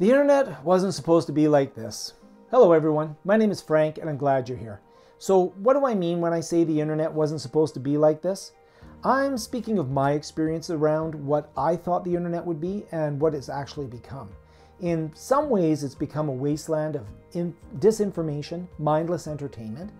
The internet wasn't supposed to be like this. Hello everyone, my name is Frank and I'm glad you're here. So what do I mean when I say the internet wasn't supposed to be like this? I'm speaking of my experience around what I thought the internet would be and what it's actually become. In some ways, it's become a wasteland of disinformation, mindless entertainment,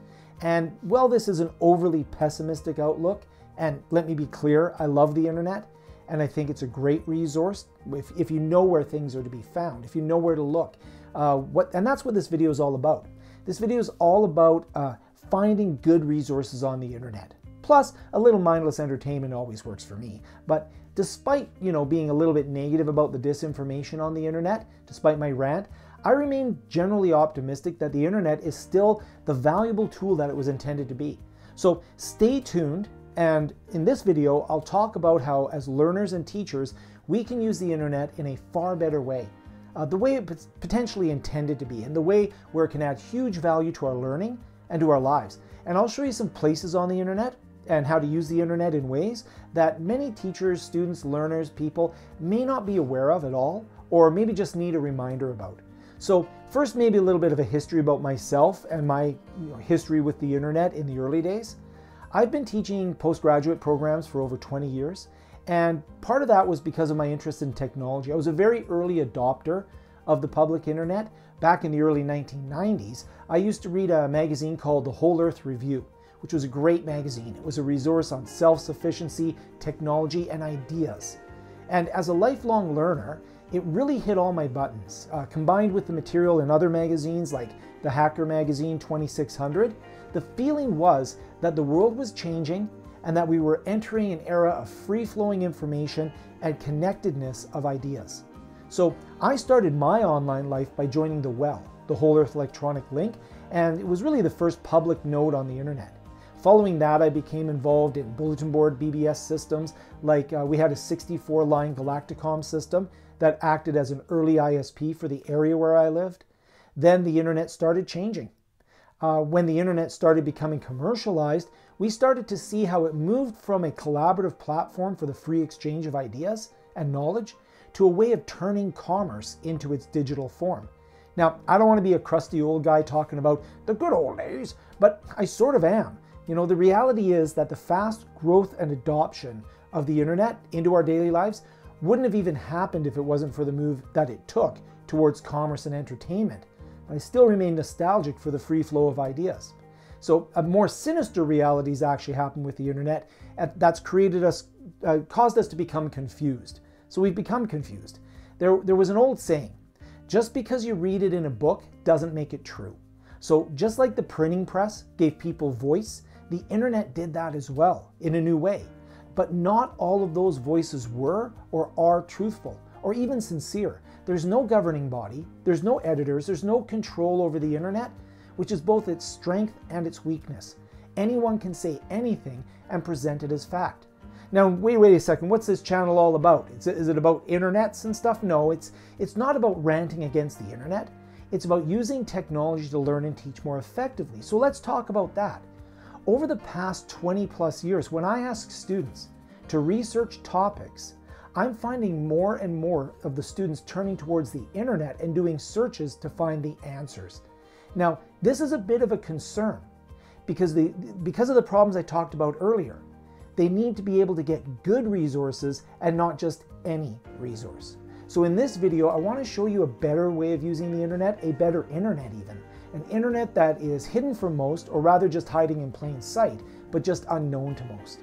and while this is an overly pessimistic outlook, and let me be clear, I love the internet, and I think it's a great resource if, if you know where things are to be found, if you know where to look. Uh, what, and that's what this video is all about. This video is all about uh, finding good resources on the internet. Plus, a little mindless entertainment always works for me. But despite, you know, being a little bit negative about the disinformation on the internet, despite my rant, I remain generally optimistic that the internet is still the valuable tool that it was intended to be. So stay tuned and in this video, I'll talk about how as learners and teachers, we can use the internet in a far better way. Uh, the way it's potentially intended to be, and the way where it can add huge value to our learning and to our lives. And I'll show you some places on the internet and how to use the internet in ways that many teachers, students, learners, people may not be aware of at all, or maybe just need a reminder about. So first, maybe a little bit of a history about myself and my you know, history with the internet in the early days. I've been teaching postgraduate programs for over 20 years, and part of that was because of my interest in technology. I was a very early adopter of the public internet. Back in the early 1990s, I used to read a magazine called The Whole Earth Review, which was a great magazine. It was a resource on self sufficiency, technology, and ideas. And as a lifelong learner, it really hit all my buttons. Uh, combined with the material in other magazines like the Hacker Magazine 2600, the feeling was that the world was changing and that we were entering an era of free flowing information and connectedness of ideas. So I started my online life by joining the WELL, the Whole Earth Electronic Link, and it was really the first public node on the internet. Following that, I became involved in bulletin board BBS systems, like uh, we had a 64 line Galacticomm system that acted as an early ISP for the area where I lived. Then the internet started changing uh, when the internet started becoming commercialized, we started to see how it moved from a collaborative platform for the free exchange of ideas and knowledge to a way of turning commerce into its digital form. Now, I don't want to be a crusty old guy talking about the good old days, but I sort of am. You know, the reality is that the fast growth and adoption of the internet into our daily lives wouldn't have even happened if it wasn't for the move that it took towards commerce and entertainment. I still remain nostalgic for the free flow of ideas. So a more sinister realities actually happened with the internet that's created us, uh, caused us to become confused. So we've become confused. There, there was an old saying, just because you read it in a book doesn't make it true. So just like the printing press gave people voice, the internet did that as well in a new way. But not all of those voices were or are truthful or even sincere. There's no governing body, there's no editors, there's no control over the internet, which is both its strength and its weakness. Anyone can say anything and present it as fact. Now, wait, wait a second. What's this channel all about? Is it, is it about internets and stuff? No, it's it's not about ranting against the internet. It's about using technology to learn and teach more effectively. So let's talk about that. Over the past 20 plus years, when I ask students to research topics I'm finding more and more of the students turning towards the internet and doing searches to find the answers. Now, this is a bit of a concern because, the, because of the problems I talked about earlier. They need to be able to get good resources and not just any resource. So in this video, I want to show you a better way of using the internet, a better internet even. An internet that is hidden from most, or rather just hiding in plain sight, but just unknown to most.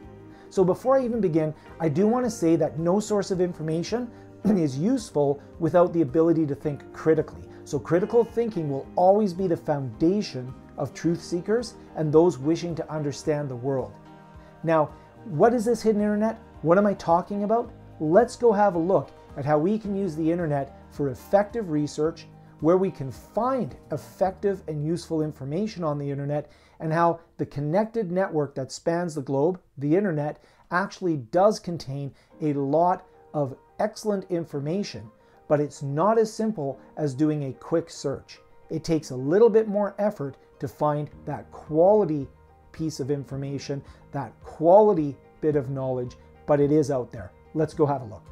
So before I even begin, I do want to say that no source of information is useful without the ability to think critically. So critical thinking will always be the foundation of truth seekers and those wishing to understand the world. Now, what is this hidden internet? What am I talking about? Let's go have a look at how we can use the internet for effective research, where we can find effective and useful information on the internet, and how the connected network that spans the globe, the internet, actually does contain a lot of excellent information, but it's not as simple as doing a quick search. It takes a little bit more effort to find that quality piece of information, that quality bit of knowledge, but it is out there. Let's go have a look.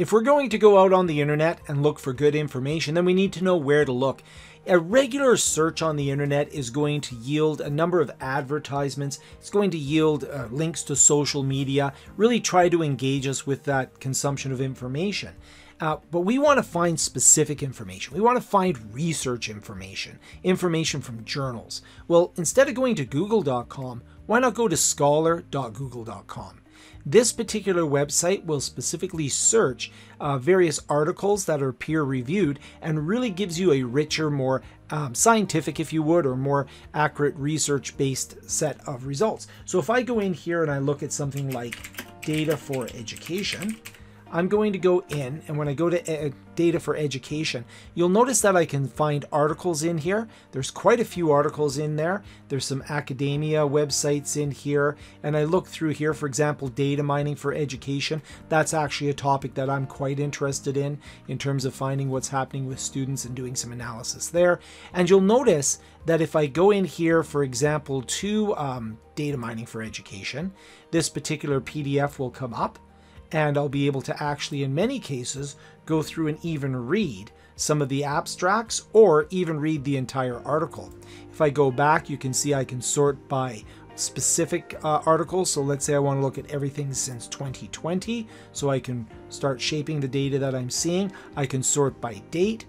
If we're going to go out on the internet and look for good information, then we need to know where to look. A regular search on the internet is going to yield a number of advertisements. It's going to yield uh, links to social media, really try to engage us with that consumption of information. Uh, but we want to find specific information. We want to find research information, information from journals. Well, instead of going to google.com, why not go to scholar.google.com? This particular website will specifically search uh, various articles that are peer reviewed and really gives you a richer, more um, scientific, if you would, or more accurate research based set of results. So if I go in here and I look at something like data for education, I'm going to go in and when I go to uh, data for education, you'll notice that I can find articles in here. There's quite a few articles in there. There's some academia websites in here. And I look through here, for example, data mining for education. That's actually a topic that I'm quite interested in, in terms of finding what's happening with students and doing some analysis there. And you'll notice that if I go in here, for example, to um, data mining for education, this particular PDF will come up and I'll be able to actually, in many cases, go through and even read some of the abstracts or even read the entire article. If I go back, you can see I can sort by specific uh, articles. So let's say I want to look at everything since 2020. So I can start shaping the data that I'm seeing. I can sort by date.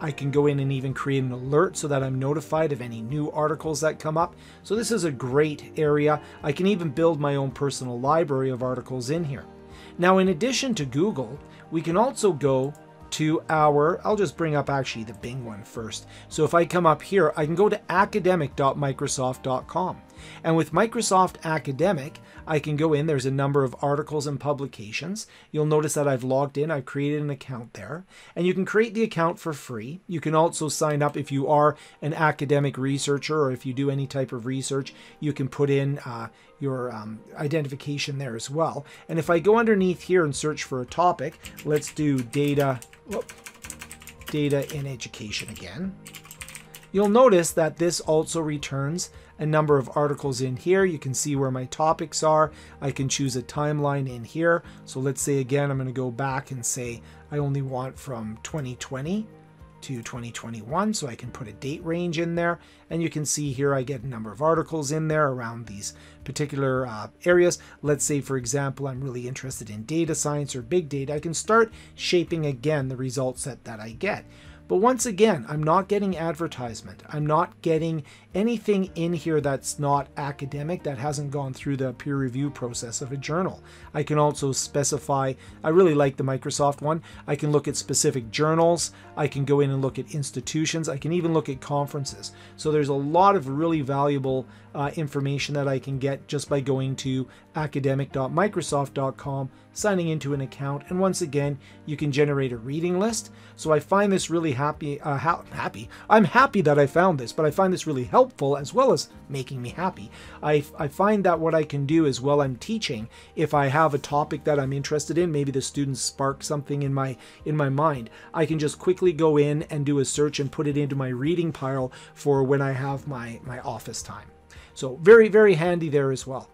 I can go in and even create an alert so that I'm notified of any new articles that come up. So this is a great area. I can even build my own personal library of articles in here. Now, in addition to Google, we can also go to our, I'll just bring up actually the Bing one first. So if I come up here, I can go to academic.microsoft.com. And with Microsoft Academic, I can go in, there's a number of articles and publications. You'll notice that I've logged in, I've created an account there. And you can create the account for free. You can also sign up if you are an academic researcher or if you do any type of research, you can put in uh, your um, identification there as well. And if I go underneath here and search for a topic, let's do data, whoop, data in education again. You'll notice that this also returns a number of articles in here. You can see where my topics are. I can choose a timeline in here. So let's say again, I'm going to go back and say I only want from 2020 to 2021 so I can put a date range in there and you can see here I get a number of articles in there around these particular uh, areas. Let's say for example I'm really interested in data science or big data. I can start shaping again the results that, that I get. But once again, I'm not getting advertisement. I'm not getting anything in here that's not academic, that hasn't gone through the peer review process of a journal. I can also specify, I really like the Microsoft one. I can look at specific journals. I can go in and look at institutions. I can even look at conferences. So there's a lot of really valuable uh, information that I can get just by going to academic.microsoft.com, signing into an account, and once again, you can generate a reading list. So I find this really happy. Uh, ha happy. I'm happy that I found this, but I find this really helpful as well as making me happy. I, I find that what I can do is while I'm teaching, if I have a topic that I'm interested in, maybe the students spark something in my in my mind, I can just quickly go in and do a search and put it into my reading pile for when I have my my office time. So very, very handy there as well.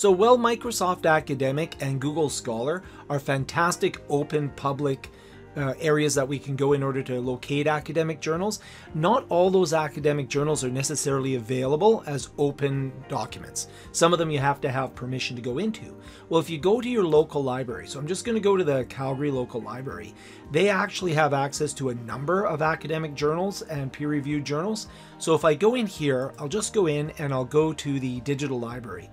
So while Microsoft Academic and Google Scholar are fantastic open public uh, areas that we can go in order to locate academic journals. Not all those academic journals are necessarily available as open documents. Some of them you have to have permission to go into. Well, if you go to your local library, so I'm just going to go to the Calgary local library, they actually have access to a number of academic journals and peer-reviewed journals. So if I go in here, I'll just go in and I'll go to the digital library.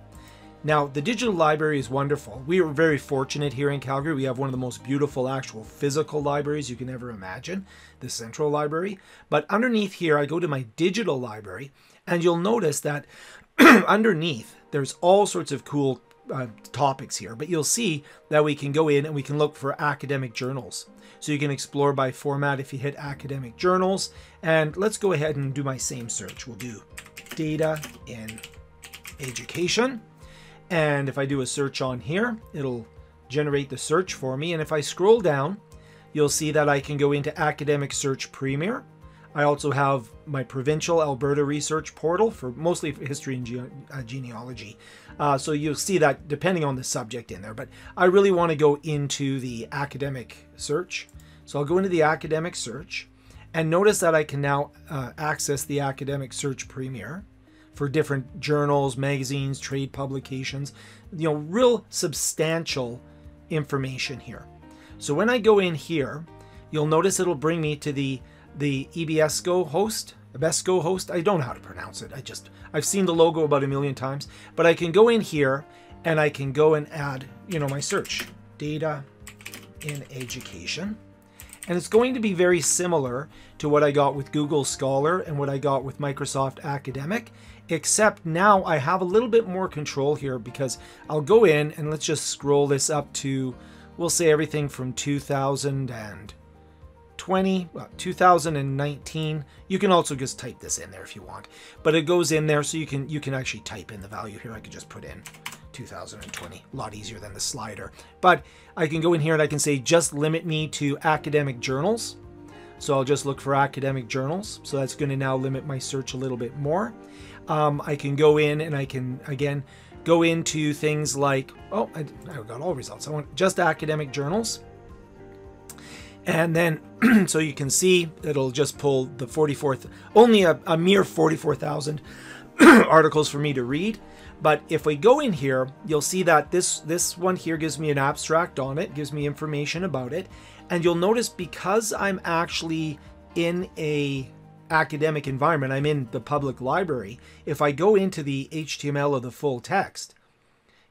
Now, the digital library is wonderful. We are very fortunate here in Calgary. We have one of the most beautiful actual physical libraries you can ever imagine, the Central Library. But underneath here, I go to my digital library, and you'll notice that underneath, there's all sorts of cool uh, topics here, but you'll see that we can go in and we can look for academic journals. So you can explore by format if you hit academic journals. And let's go ahead and do my same search. We'll do data in education. And if I do a search on here, it'll generate the search for me. And if I scroll down, you'll see that I can go into Academic Search Premier. I also have my provincial Alberta research portal for mostly history and ge uh, genealogy. Uh, so you'll see that depending on the subject in there. But I really want to go into the academic search. So I'll go into the academic search and notice that I can now uh, access the academic search premier for different journals, magazines, trade publications, you know, real substantial information here. So when I go in here, you'll notice it'll bring me to the the EBSCO host, EBSCO host. I don't know how to pronounce it. I just I've seen the logo about a million times, but I can go in here and I can go and add, you know, my search data in education. And it's going to be very similar to what I got with Google Scholar and what I got with Microsoft Academic, except now I have a little bit more control here because I'll go in and let's just scroll this up to, we'll say everything from 2020, well, 2019. You can also just type this in there if you want, but it goes in there so you can you can actually type in the value here. I could just put in 2020. A lot easier than the slider. But I can go in here and I can say just limit me to academic journals. So I'll just look for academic journals. So that's going to now limit my search a little bit more. Um, I can go in and I can, again, go into things like, oh, I, I got all results. I want just academic journals. And then, so you can see, it'll just pull the 44th, only a, a mere 44,000 articles for me to read. But if we go in here, you'll see that this, this one here gives me an abstract on it, gives me information about it. And you'll notice because I'm actually in a academic environment, I'm in the public library, if I go into the HTML of the full text,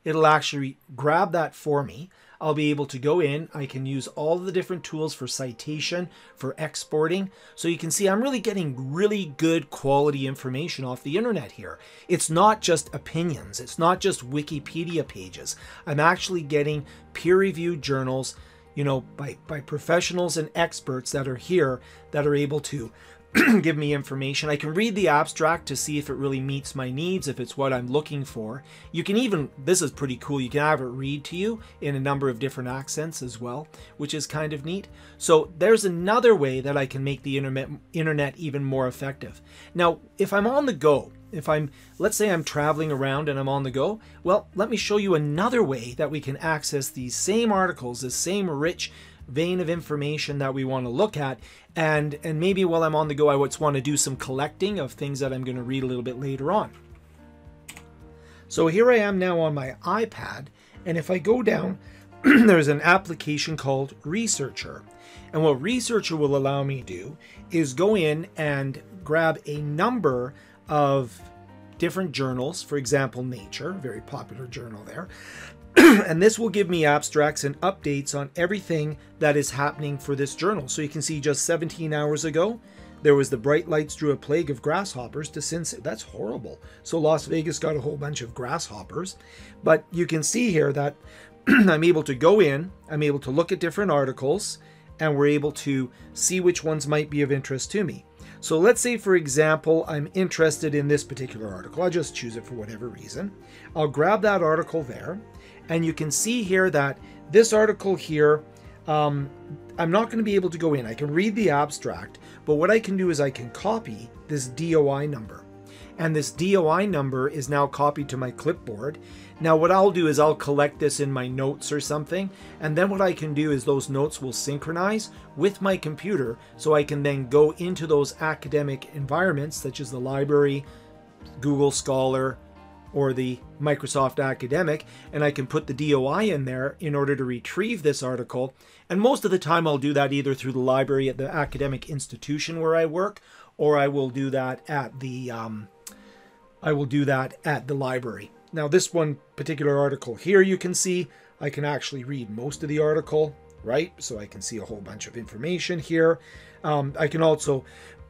it'll actually grab that for me. I'll be able to go in. I can use all the different tools for citation, for exporting. So you can see I'm really getting really good quality information off the internet here. It's not just opinions. It's not just Wikipedia pages. I'm actually getting peer-reviewed journals, you know, by, by professionals and experts that are here that are able to give me information. I can read the abstract to see if it really meets my needs, if it's what I'm looking for. You can even, this is pretty cool, you can have it read to you in a number of different accents as well, which is kind of neat. So there's another way that I can make the internet, internet even more effective. Now, if I'm on the go, if I'm, let's say I'm traveling around and I'm on the go, well, let me show you another way that we can access these same articles, the same rich vein of information that we want to look at and and maybe while I'm on the go I just want to do some collecting of things that I'm going to read a little bit later on. So here I am now on my iPad and if I go down there's an application called Researcher. And what Researcher will allow me to do is go in and grab a number of different journals, for example, Nature, very popular journal there, and this will give me abstracts and updates on everything that is happening for this journal. So you can see just 17 hours ago, there was the bright lights drew a plague of grasshoppers to since that's horrible. So Las Vegas got a whole bunch of grasshoppers. But you can see here that I'm able to go in, I'm able to look at different articles, and we're able to see which ones might be of interest to me. So let's say, for example, I'm interested in this particular article. I'll just choose it for whatever reason. I'll grab that article there. And you can see here that this article here, um, I'm not going to be able to go in. I can read the abstract, but what I can do is I can copy this DOI number. And this DOI number is now copied to my clipboard. Now what I'll do is I'll collect this in my notes or something, and then what I can do is those notes will synchronize with my computer so I can then go into those academic environments such as the library, Google Scholar, or the Microsoft Academic, and I can put the DOI in there in order to retrieve this article. And most of the time I'll do that either through the library at the academic institution where I work, or I will do that at the um, I will do that at the library. Now this one particular article here you can see, I can actually read most of the article, right? So I can see a whole bunch of information here. Um, I can also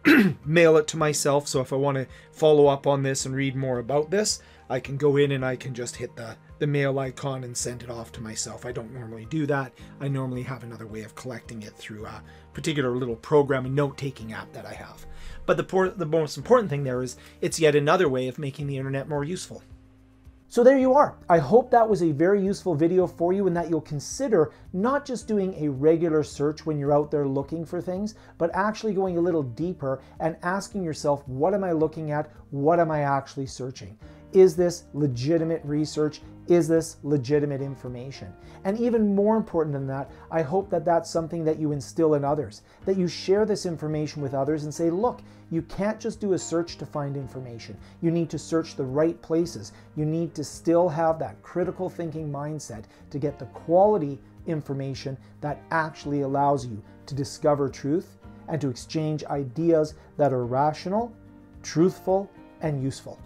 mail it to myself. So if I want to follow up on this and read more about this, I can go in and I can just hit the, the mail icon and send it off to myself. I don't normally do that. I normally have another way of collecting it through a particular little program, a note-taking app that I have. But the, the most important thing there is it's yet another way of making the internet more useful. So there you are. I hope that was a very useful video for you and that you'll consider not just doing a regular search when you're out there looking for things, but actually going a little deeper and asking yourself, what am I looking at? What am I actually searching? Is this legitimate research? Is this legitimate information? And even more important than that, I hope that that's something that you instill in others, that you share this information with others and say, look, you can't just do a search to find information. You need to search the right places. You need to still have that critical thinking mindset to get the quality information that actually allows you to discover truth and to exchange ideas that are rational, truthful, and useful.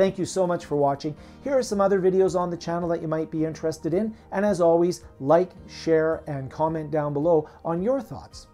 Thank you so much for watching. Here are some other videos on the channel that you might be interested in. And as always, like, share, and comment down below on your thoughts.